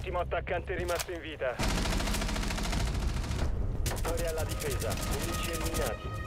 l'ultimo attaccante rimasto in vita. Storia alla difesa, nemici eliminati.